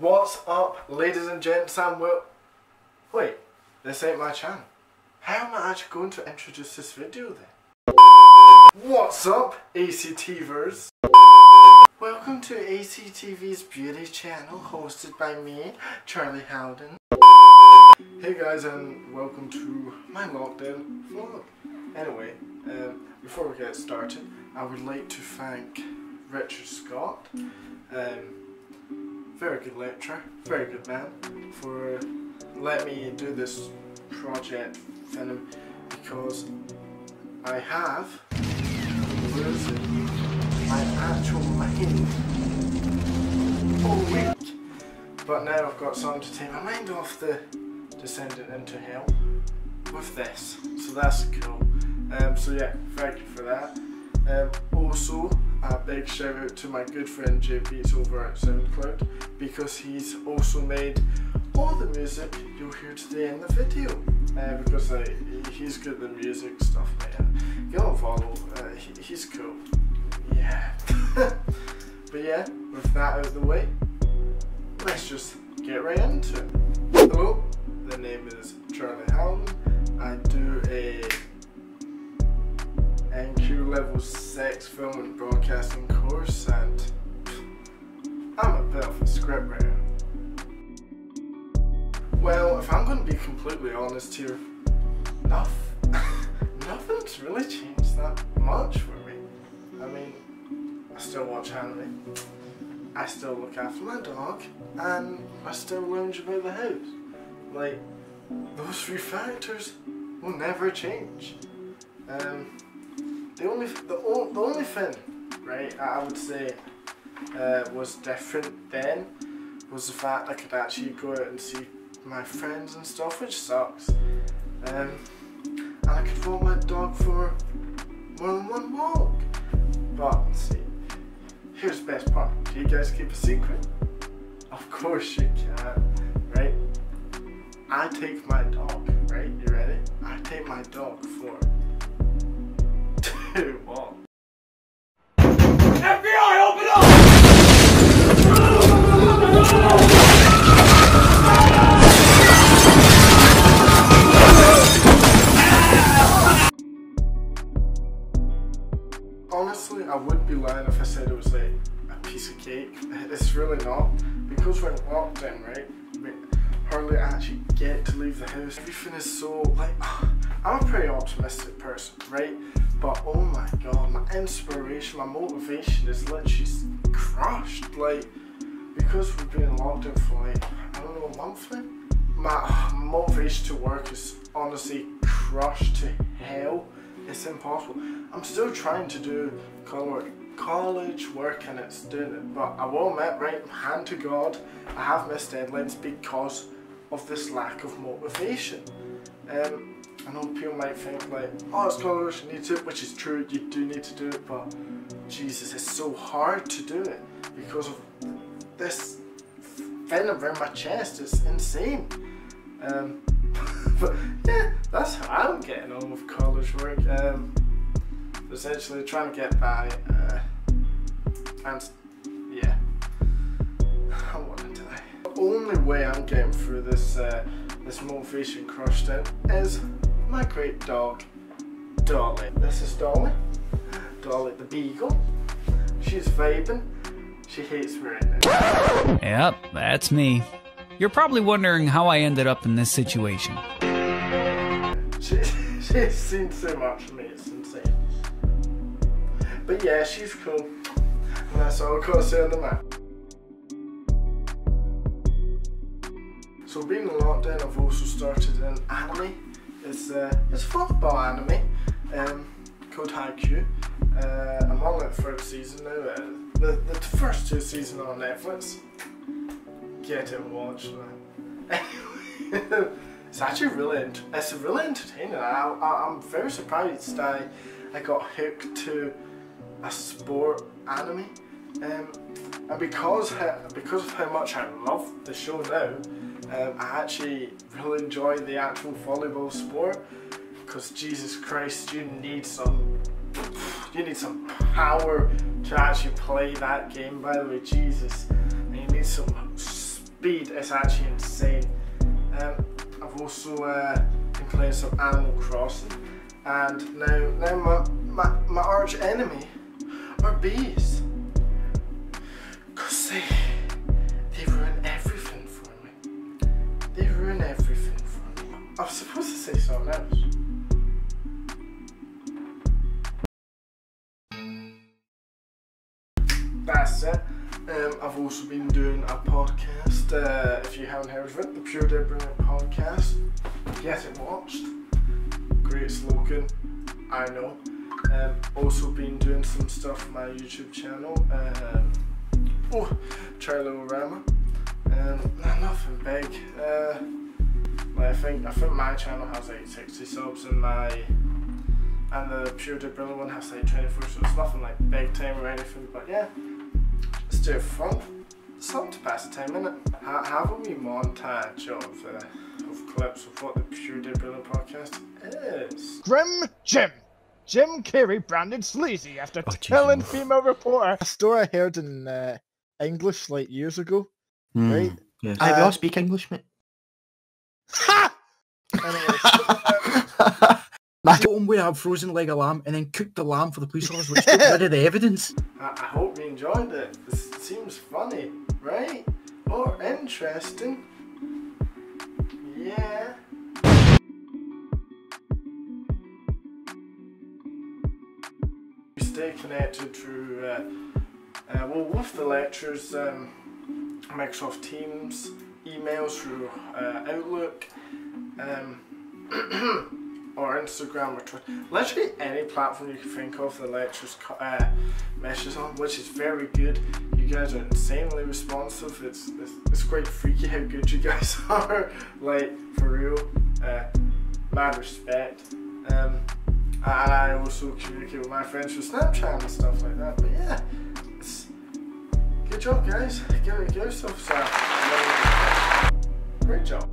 What's up, ladies and gents, and well, wait, this ain't my channel. How am I actually going to introduce this video then? What's up, ACTvers? Welcome to ACTV's beauty channel, hosted by me, Charlie Howden. Hey guys, and welcome to my lockdown vlog. Anyway, um, before we get started, I would like to thank Richard Scott, um, very good lecturer, very good man, for letting me do this project film because I have losing my actual mind all week. But now I've got something to take my mind off the descendant into hell with this. So that's cool. Um, so yeah, thank you for that. Um, also, a big shout out to my good friend Beats over at SoundCloud because he's also made all the music you'll hear today in the video. Uh, because uh, he's good at the music stuff, man. Go and follow, uh, he, he's cool. Yeah. but yeah, with that out of the way, let's just get right into it. Hello, the name is Charlie Howden. I do a NQ level 6 film and broadcasting course and I'm a bit of a scriptwriter. Well, if I'm going to be completely honest here, nothing, nothing's really changed that much for me. I mean, I still watch anime, I still look after my dog, and I still lounge about the house. Like, those three factors will never change. Um, the only the, the only thing, right, I would say uh, was different then was the fact I could actually go out and see my friends and stuff, which sucks. Um, and I could walk my dog for more than one walk. But see, here's the best part. Do you guys keep a secret? Of course you can, right? I take my dog, right? You ready? I take my dog for Honestly, I would be lying if I said it was like a piece of cake. It's really not. Because we're locked in right? We hardly actually get to leave the house. Everything is so like I'm a pretty optimistic person, right? But oh my god, my inspiration, my motivation is literally crushed. Like because we've been locked in for like I don't know a month now. My motivation to work is honestly crushed to hell. It's impossible. I'm still trying to do college college work and it's doing it, but I will admit, right, hand to God, I have missed deadlines because of this lack of motivation. Um, I know people might think like, oh, it's college, you need to, which is true, you do need to do it, but Jesus, it's so hard to do it because of this thing around my chest. It's insane. Um, but yeah, that's how I'm getting on with college work. Um, essentially trying to get by, uh, and yeah, I want to die. The only way I'm getting through this uh, this motivation crushed in is my great dog, Dolly. This is Dolly, Dolly the beagle. She's vibing. She hates me right now. Yep, that's me. You're probably wondering how I ended up in this situation. She, she's seen so much of me, it's insane. But yeah, she's cool. And that's all I've got to say on the map. So being in lockdown, I've also started an anime. It's uh, it's a football anime um, called Haikyuu. Uh, I'm on the third season now. Uh, the, the first two seasons on Netflix. Get it watched. Anyway, it's actually really, it's really entertaining. I, I, I'm very surprised I, I got hooked to a sport anime. Um, and because because of how much I love the show now, um, I actually really enjoy the actual volleyball sport. Because Jesus Christ, you need some you need some power to actually play that game. By the way, Jesus, and you need some speed It's actually insane. Um, I've also uh, been playing some Animal Crossing, and now now my my, my arch enemy are bees. Cause they I was supposed to say something else. That's it. Um, I've also been doing a podcast. Uh, if you haven't heard of it, the Pure Dead Brilliant podcast. Get it watched. Great slogan. I know. Um, also been doing some stuff on my YouTube channel. Um, oh, Charlo-Rama. Um, nothing big. Uh, like I think I think my channel has like 60 subs and my and the Pure Dead Brilliant one has like 24, so it's nothing like big time or anything. But yeah, it's just fun. Something to pass the time in it. Ha- have a wee montage of uh, of clips of what the Pure Dead Brilliant podcast is. Grim Jim. Jim Carrey branded sleazy after Oh, telling Jesus. female reporter. a story I heard in uh, English like years ago. Hmm, Right. Yes. Uh, Aye, we all speak English, mate. Ha! Anyways, I told him we have frozen leg of lamb and then cooked the lamb for the police officers, which got rid of the evidence. I, I hope you enjoyed it. This seems funny, right? Or interesting. Yeah. We stay connected through, uh, uh, well, with the lectures, um, Microsoft Teams, emails through uh, Outlook, um, or Instagram or Twitter. Literally any platform you can think of, the lectures co- uh, on, which is very good. You guys are insanely responsive. It's, it's it's quite freaky how good you guys are. like for real, uh, mad respect. Um, and I also communicate with my friends through Snapchat and stuff like that. But yeah, good job, guys. Give, give yourself a great job.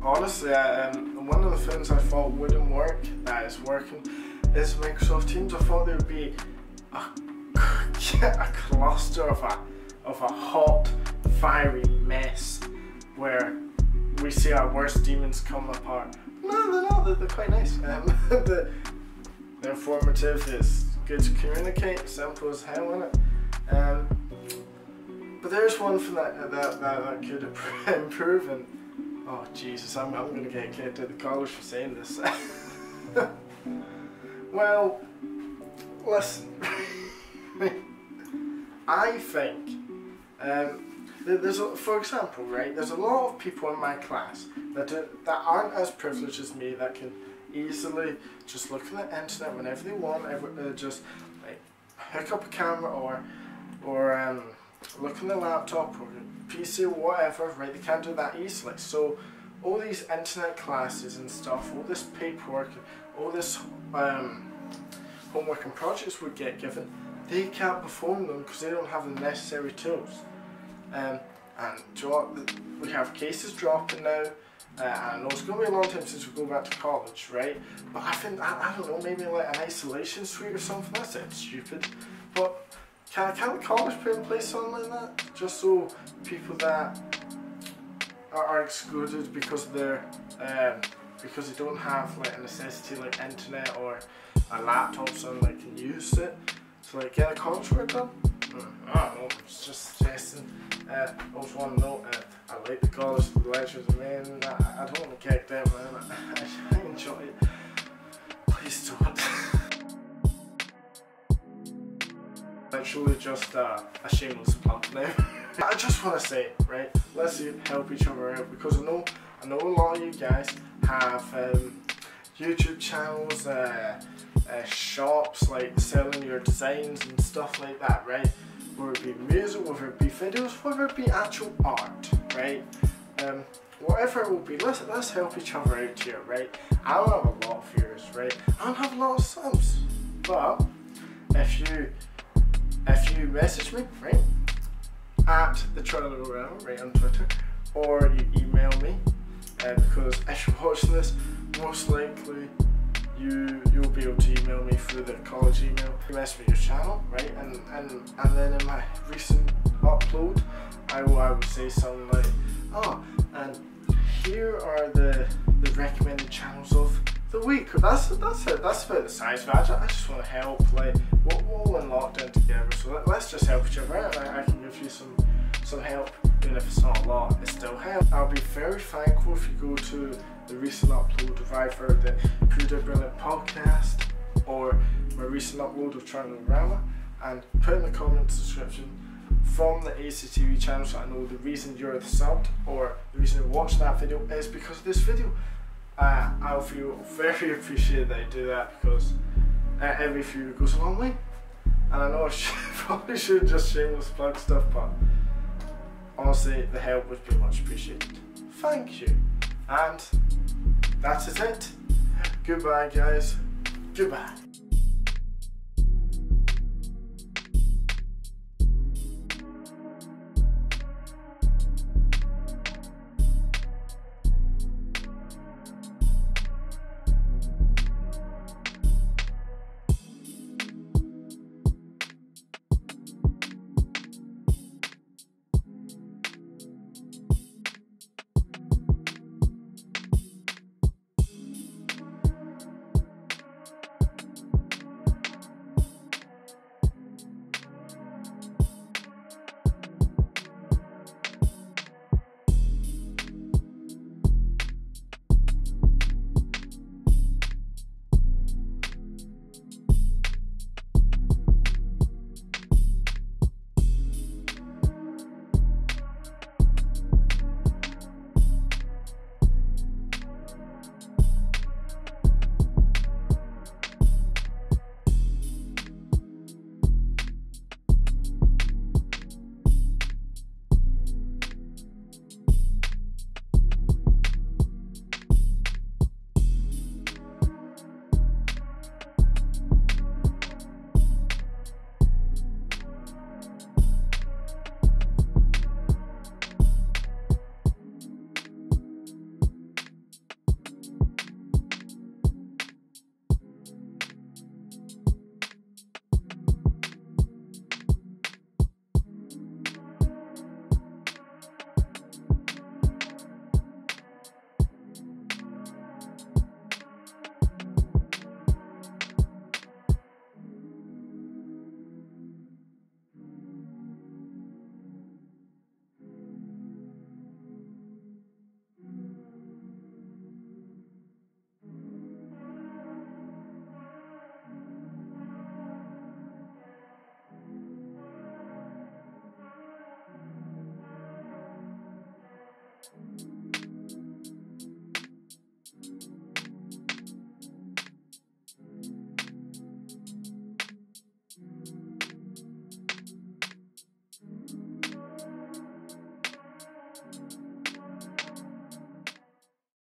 Honestly, I, um, one of the things I thought wouldn't work that is working is Microsoft Teams. I thought there would be a, a cluster of a of a hot, fiery mess where we see our worst demons come apart. No, they're not. They're, they're quite nice. Um, the, they're informative. It's good to communicate. Simple as hell, isn't it? Um, but there's one thing that that, that, that could improve and Oh Jesus, I'm, I'm gonna get kicked out of the college for saying this. well, listen. I think um, there- there's a, for example, right? There's a lot of people in my class that do, that aren't as privileged as me that can easily just look at the internet whenever they want, ever, uh, just like hook up a camera or or um, look on the laptop or PC or whatever, right? They can't do that easily. So all these internet classes and stuff, all this paperwork, all this um, homework and projects we get given, they can't perform them because they don't have the necessary tools. Um, and we have cases dropping now. Uh, I know it's going to be a long time since we go back to college, right? But I think, I, I don't know, maybe like an isolation suite or something. That sounds stupid. But can, can the college put in place something like that? Just so people that are, are excluded because they're um, because they don't have like a necessity like internet or a laptop so they can use it. So like get a college work done. Hmm, I don't know. It's just suggesting. Uh, also want to note uh, I like the college the lectures. Man, I, I don't want to kick them, man. I, I enjoy it. Please don't. literally just uh, a shameless plug now. I just want to say, right? Let's help each other out because I know I know a lot of you guys have um, YouTube channels, uh, uh, shops like selling your designs and stuff like that, right? Whether it be music, whether it be videos, whether it be actual art, right? Um, whatever it will be, let's let's help each other out here, right? I don't have a lot of viewers, right? I don't have a lot of subs, but if you if you message me, right, at the Trailer Around, right on Twitter, or you email me, uh, because if you're watching this, most likely you you'll be able to email me through the college email. You message me your channel, right, and and and then in my recent upload upload, I will, I will say something like, oh, and here are the the recommended channels of the week. That's that's it. That's about the size of it. I just, I just want to help. Like we're all in lockdown together, so let, us just help each other out. I, I can give you some some help, even if it's not a lot. It still helps. I'll be very thankful if you go to the recent upload of either the Pure Dead Brilliant podcast or my recent upload of Rama and put in the comment description from the ACTV channel so I know the reason you're subbed or the reason you're watching that video is because of this video. Uh, I'll feel very appreciated that I do that because uh, every view goes a long way. And I know I should, probably should just shameless plug stuff, but honestly, the help would be much appreciated. Thank you. And that is it. Goodbye, guys. Goodbye.